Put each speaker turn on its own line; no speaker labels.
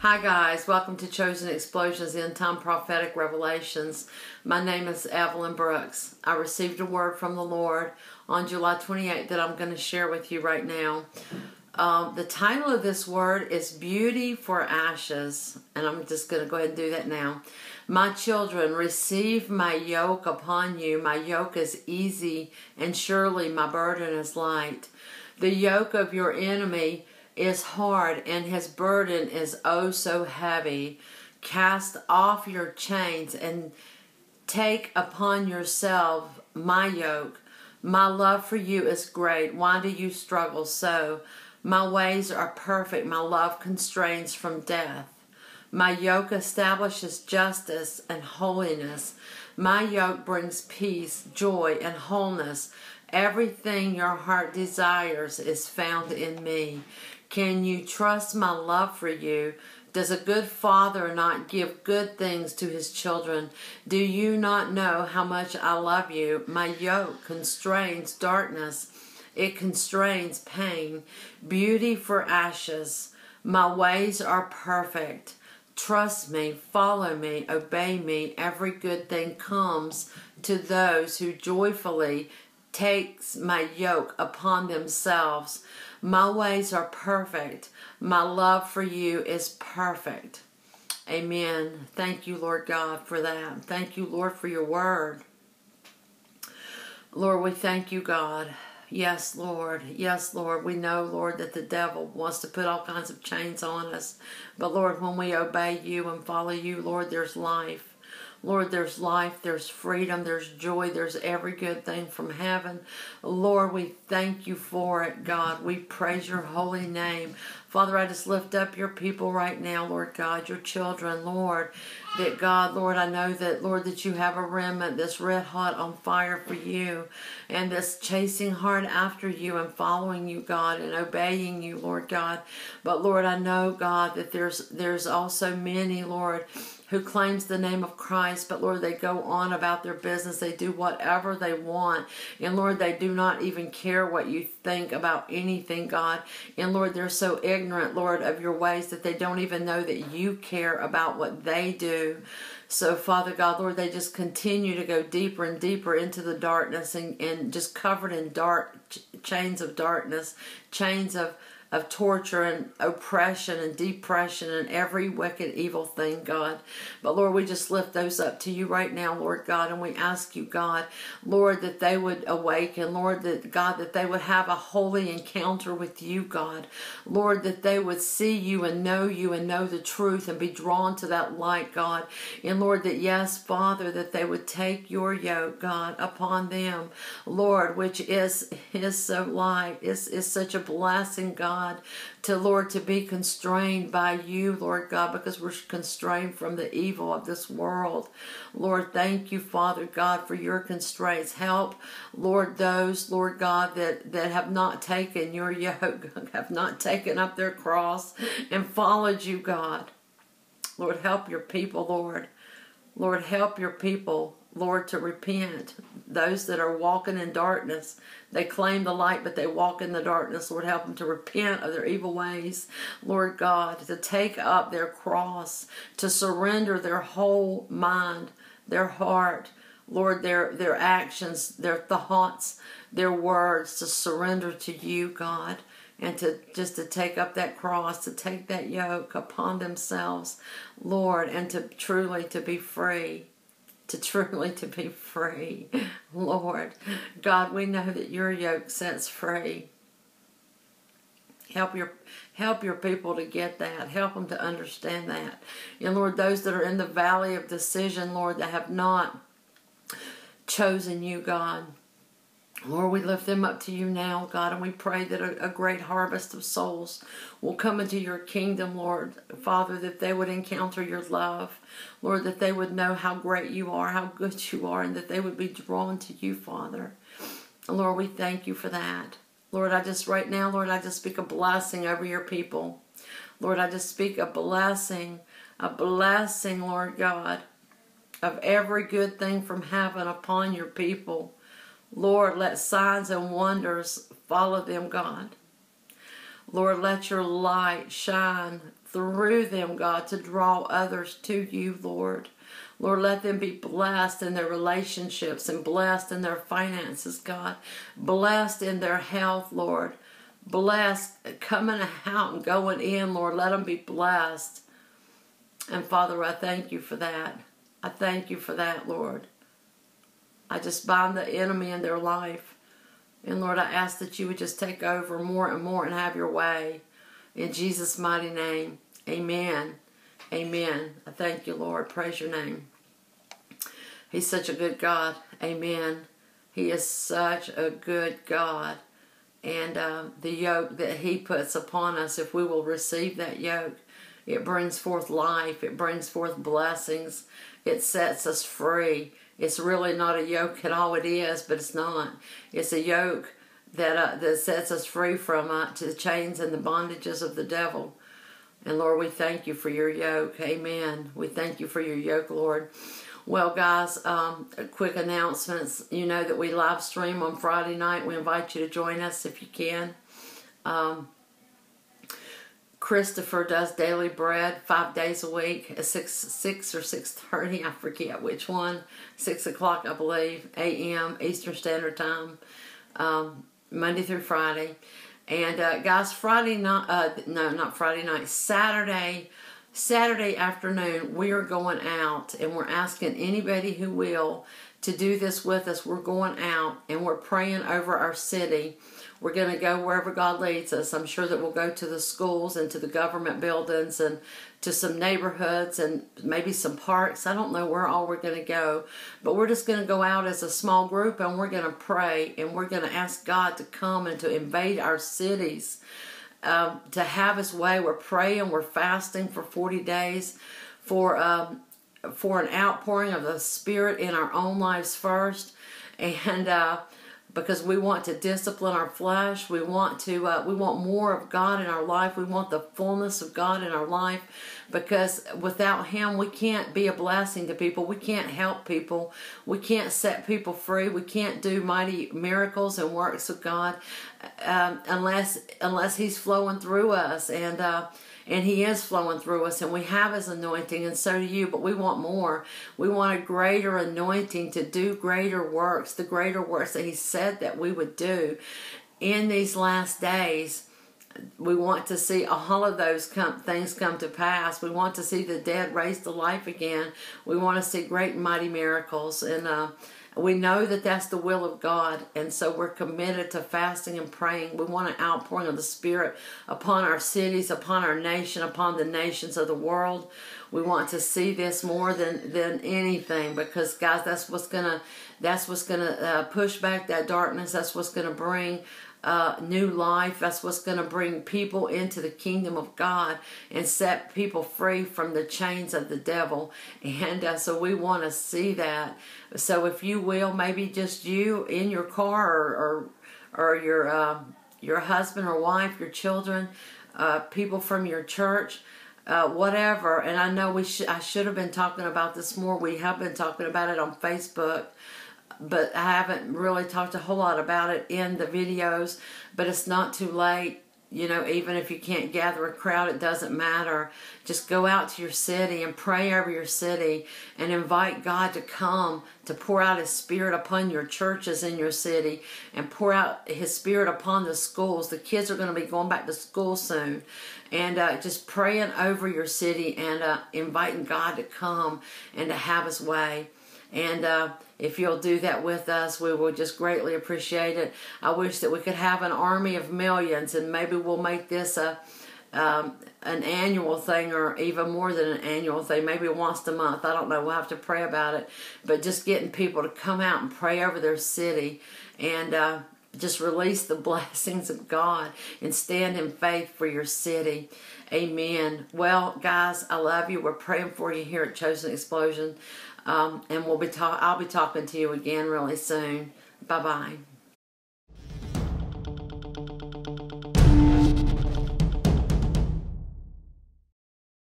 Hi, guys. Welcome to Chosen Explosions End Time Prophetic Revelations. My name is Evelyn Brooks. I received a word from the Lord on July 28th that I'm going to share with you right now. Um, the title of this word is Beauty for Ashes, and I'm just going to go ahead and do that now. My children, receive my yoke upon you. My yoke is easy, and surely my burden is light. The yoke of your enemy is hard, and his burden is oh so heavy. Cast off your chains and take upon yourself my yoke. My love for you is great. Why do you struggle so? My ways are perfect. My love constrains from death. My yoke establishes justice and holiness. My yoke brings peace, joy, and wholeness. Everything your heart desires is found in me. Can you trust my love for you? Does a good father not give good things to his children? Do you not know how much I love you? My yoke constrains darkness, it constrains pain. Beauty for ashes. My ways are perfect. Trust me, follow me, obey me. Every good thing comes to those who joyfully takes my yoke upon themselves. My ways are perfect. My love for you is perfect. Amen. Thank you, Lord God, for that. Thank you, Lord, for your word. Lord, we thank you, God. Yes, Lord. Yes, Lord. We know, Lord, that the devil wants to put all kinds of chains on us. But, Lord, when we obey you and follow you, Lord, there's life. Lord, there's life, there's freedom, there's joy, there's every good thing from heaven. Lord, we thank you for it, God. We praise your holy name. Father, I just lift up your people right now, Lord God, your children, Lord. That God, Lord, I know that, Lord, that you have a remnant that's red hot on fire for you and that's chasing hard after you and following you, God, and obeying you, Lord God. But Lord, I know, God, that there's there's also many, Lord, who claims the name of Christ, but Lord, they go on about their business. They do whatever they want. And Lord, they do not even care what you think about anything, God. And Lord, they're so ignorant, Lord, of your ways that they don't even know that you care about what they do. So, Father God, Lord, they just continue to go deeper and deeper into the darkness and, and just covered in dark chains of darkness, chains of of torture and oppression and depression and every wicked evil thing, God. But Lord, we just lift those up to you right now, Lord God, and we ask you, God, Lord, that they would awaken, Lord, that God, that they would have a holy encounter with you, God. Lord, that they would see you and know you and know the truth and be drawn to that light, God. And Lord, that yes, Father, that they would take your yoke, God, upon them, Lord, which is is so light, is is such a blessing, God. God, to Lord, to be constrained by you, Lord God, because we're constrained from the evil of this world. Lord, thank you, Father God, for your constraints. Help, Lord, those, Lord God, that, that have not taken your yoke, have not taken up their cross and followed you, God. Lord, help your people, Lord. Lord, help your people Lord, to repent. Those that are walking in darkness, they claim the light, but they walk in the darkness. Lord, help them to repent of their evil ways. Lord God, to take up their cross, to surrender their whole mind, their heart, Lord, their, their actions, their thoughts, their words, to surrender to you, God and to just to take up that cross to take that yoke upon themselves lord and to truly to be free to truly to be free. Lord, God, we know that your yoke sets free. Help your help your people to get that. Help them to understand that. And Lord, those that are in the valley of decision, Lord, that have not chosen you, God. Lord, we lift them up to you now, God, and we pray that a, a, great harvest of souls will come into your kingdom, Lord. Father, that they would encounter your love. Lord, that they would know how great you are, how good you are, and that they would be drawn to you, Father. Lord, we thank you for that. Lord, I just, right now, Lord, I just speak a blessing over your people. Lord, I just speak a blessing, a blessing, Lord God, of every good thing from heaven upon your people. Lord, let signs and wonders follow them, God. Lord, let your light shine through them, God, to draw others to you, Lord. Lord, let them be blessed in their relationships and blessed in their finances, God. Blessed in their health, Lord. Blessed coming out and going in, Lord. Let them be blessed. And Father, I thank you for that. I thank you for that, Lord. I just bind the enemy in their life. And Lord, I ask that you would just take over more and more and have your way. In Jesus' mighty name, amen. Amen. I thank you, Lord. Praise your name. He's such a good God. Amen. He is such a good God. And uh, the yoke that He puts upon us, if we will receive that yoke, it brings forth life, it brings forth blessings, it sets us free. It's really not a yoke at all, it is, but it's not. It's a yoke that uh, that sets us free from uh, to the chains and the bondages of the devil. And Lord, we thank you for your yoke. Amen. We thank you for your yoke, Lord. Well, guys, um, quick announcements. You know that we live stream on Friday night. We invite you to join us if you can. Um, Christopher does daily bread five days a week at six six or six thirty. I forget which one. Six o'clock, I believe, a.m. Eastern Standard Time, um, Monday through Friday. And uh, guys, Friday night, uh, no, not Friday night, Saturday, Saturday afternoon, we are going out and we're asking anybody who will to do this with us. We're going out and we're praying over our city. We're going to go wherever God leads us. I'm sure that we'll go to the schools and to the government buildings and to some neighborhoods and maybe some parks. I don't know where all we're going to go, but we're just going to go out as a small group and we're going to pray and we're going to ask God to come and to invade our cities, um, to have His way. We're praying, we're fasting for 40 days for um, for an outpouring of the Spirit in our own lives first, and. Uh, because we want to discipline our flesh. We want to uh, we want more of God in our life. We want the fullness of God in our life because without him we can't be a blessing to people. We can't help people. We can't set people free. We can't do mighty miracles and works of God um, unless unless he's flowing through us and uh, and He is flowing through us, and we have His anointing, and so do you, but we want more. We want a greater anointing to do greater works, the greater works that He said that we would do in these last days. We want to see all of those come, things come to pass. We want to see the dead raised to life again. We want to see great mighty miracles. And uh, we know that that's the will of God, and so we're committed to fasting and praying. We want an outpouring of the Spirit upon our cities, upon our nation, upon the nations of the world. We want to see this more than than anything, because guys, that's what's gonna that's what's gonna uh, push back that darkness. That's what's gonna bring uh, new life. That's what's going to bring people into the kingdom of God and set people free from the chains of the devil. And uh, so we want to see that. So if you will, maybe just you in your car or or, or your uh, your husband or wife, your children, uh, people from your church. Uh, whatever, and I know we should. I should have been talking about this more. We have been talking about it on Facebook, but I haven't really talked a whole lot about it in the videos. But it's not too late. You know, even if you can't gather a crowd, it doesn't matter. Just go out to your city and pray over your city and invite God to come to pour out His Spirit upon your churches in your city and pour out His Spirit upon the schools. The kids are going to be going back to school soon. And uh, just praying over your city and uh, inviting God to come and to have His way. And uh, if you'll do that with us, we will just greatly appreciate it. I wish that we could have an army of millions, and maybe we'll make this a um, an annual thing or even more than an annual thing, maybe once a month. I don't know. We'll have to pray about it. But just getting people to come out and pray over their city and uh, just release the blessings of God and stand in faith for your city. Amen. Well, guys, I love you. We're praying for you here at Chosen Explosion. Um, and we'll be talk- I'll be talking to you again really soon. Bye bye.